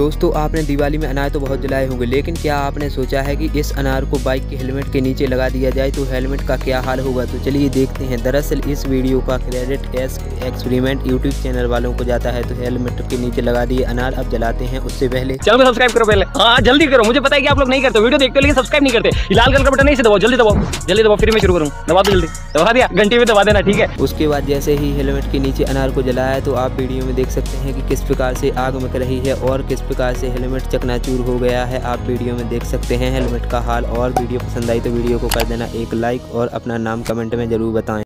दोस्तों आपने दिवाली में अनार तो बहुत जलाए होंगे लेकिन क्या आपने सोचा है कि इस अनार को बाइक के हेलमेट के नीचे लगा दिया जाए? तो हेलमेट का क्या हाल होगा? तो चलिए देखते हैं। दरअसल इस वीडियो का credit S experiment YouTube channel वालों को जाता है तो हेलमेट के नीचे लगा दिए अनार अब जलाते हैं उससे पहले। चैनल को सब्सक्राइब करो पहले। हाँ जल्दी करो। मुझे पता है कि आप लोग नहीं करते वीडियो देखते हो लेकिन सब्सक्राइब नहीं करते। लाल कलर का बटन नहीं से दबाओ। जल्दी दबाओ। जल्दी दबाओ फिर मैं शुरू करूँ। दबा दो जल्दी। दबा दिया। घंटे में दबा देना ठीक है? उसके बाद जैसे ही हेलमेट के नीचे अनार को जलाया तो आप वीडियो में देख सकते हैं कि किस प्रकार से आग मक रही है और किस प्रकार से हेलमेट चकनाचूर हो गया है। आप वीडियो में देख सकते हैं हेलमेट का हाल। और वीडियो पसंद आई तो वीडियो को कर देना एक लाइक और अपना नाम कमेंट में ज़रूर बताएँ।